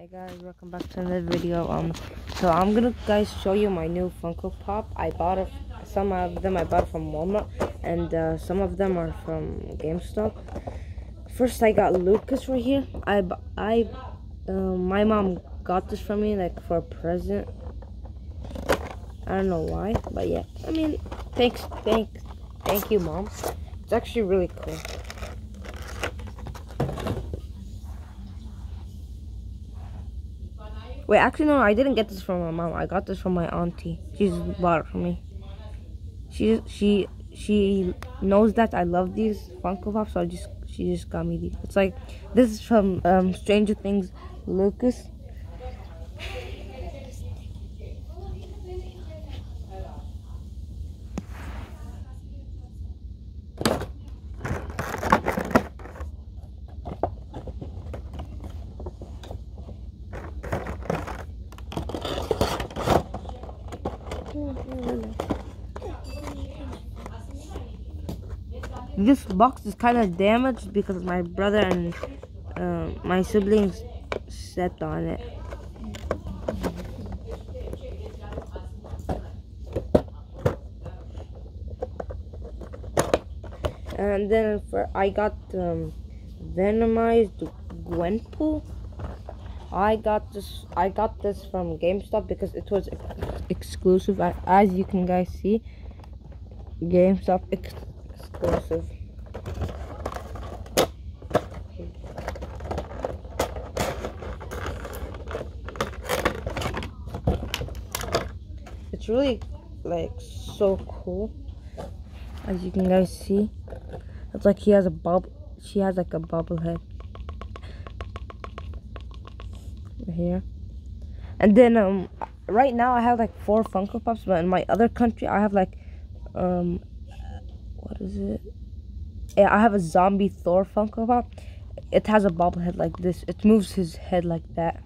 Hey guys, welcome back to another video. Um, so I'm gonna guys show you my new Funko Pop. I bought it. Some of them I bought from Walmart, and uh, some of them are from GameStop. First, I got Lucas right here. I I uh, my mom got this for me like for a present. I don't know why, but yeah. I mean, thanks, thank, thank you, mom. It's actually really cool. Wait, actually no, I didn't get this from my mom. I got this from my auntie. She just bought it for me. She she she knows that I love these Funko Pops, so I just she just got me these. It's like this is from um, Stranger Things, Lucas. This box is kind of damaged because my brother and uh, my siblings stepped on it. And then for I got um, Venomized Gwenpool. I got this. I got this from GameStop because it was exclusive. As you can guys see, GameStop ex exclusive. It's really like so cool. As you can guys see, it's like he has a bubble. She has like a bubble head. here and then um right now i have like four funko pops but in my other country i have like um what is it? Yeah i have a zombie thor funko pop. It has a bobblehead like this. It moves his head like that.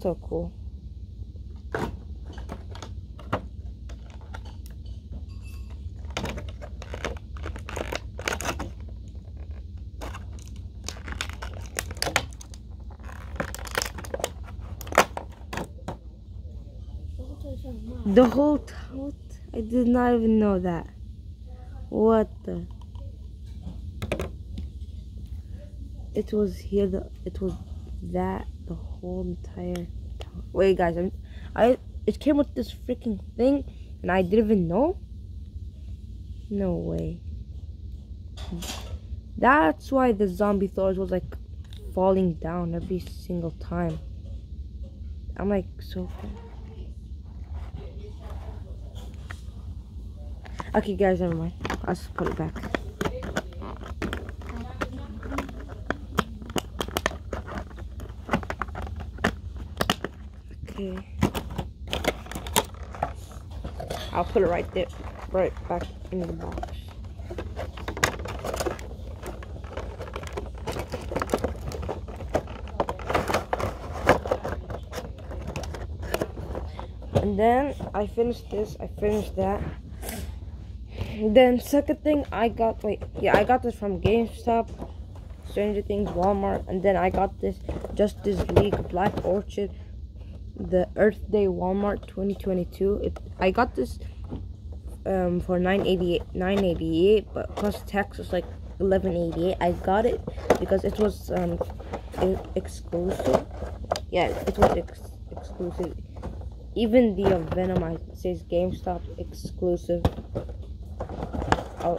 So cool The whole time? I did not even know that. What the? It was here. The it was that the whole entire time. Wait, guys. I'm, I it came with this freaking thing, and I didn't even know. No way. That's why the zombie Thors was like falling down every single time. I'm like so. Cool. Okay, guys, never mind. I'll just put it back. Okay. I'll put it right there, right back in the box. And then I finished this, I finished that then second thing I got wait yeah I got this from GameStop Stranger Things Walmart and then I got this Justice League Black Orchid the Earth Day Walmart 2022 it I got this um for 988 988 but plus tax was like 1188 I got it because it was um exclusive. Yeah it was ex exclusive. Even the uh, Venom says GameStop exclusive Oh,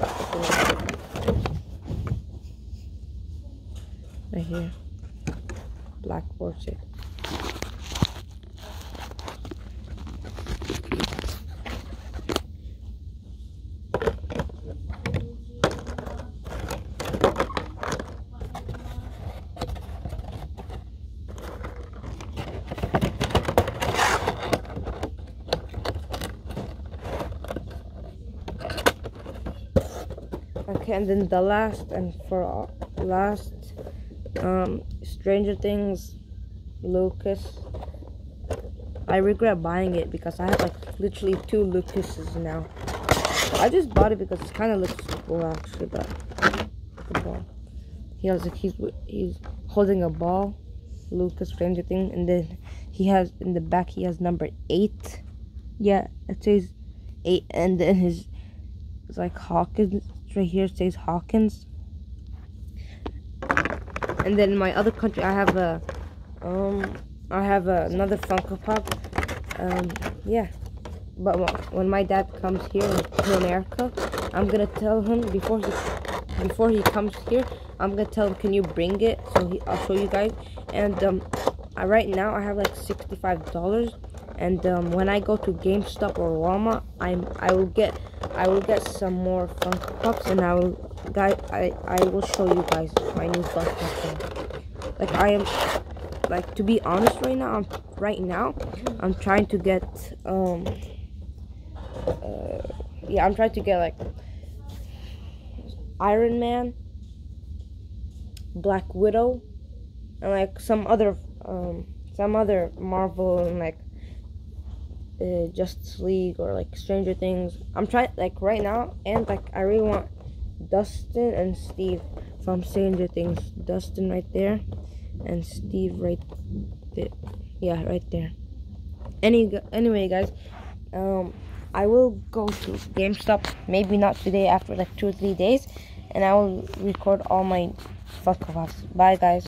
right here. Black orchid. Okay, and then the last and for last, um, Stranger Things, Lucas. I regret buying it because I have like literally two Lucases now. I just bought it because it kind of looks cool actually, but the ball. He has like he's he's holding a ball. Lucas Stranger thing and then he has in the back he has number eight. Yeah, it says eight, and then his it's like Hawkins right here says Hawkins. And then in my other country, I have a um I have a, another Funko Pop. Um, yeah. But when my dad comes here to America, I'm gonna tell him before he before he comes here, I'm gonna tell him, can you bring it? So he, I'll show you guys. And um, I, right now I have like sixty-five dollars. And um, when I go to GameStop or Walmart, I'm I will get I will get some more Funko Pops, and I will guys I I will show you guys my new Funko Pop. Like I am like to be honest right now I'm right now I'm trying to get um uh, yeah I'm trying to get like Iron Man Black Widow and like some other um some other Marvel and like uh, Justice League or like Stranger Things I'm trying like right now and like I really want Dustin and Steve from Stranger Things Dustin right there and Steve right there. Yeah, right there. Any anyway, guys, um, I will go to GameStop. Maybe not today. After like two or three days, and I will record all my Funko Pops. Bye, guys.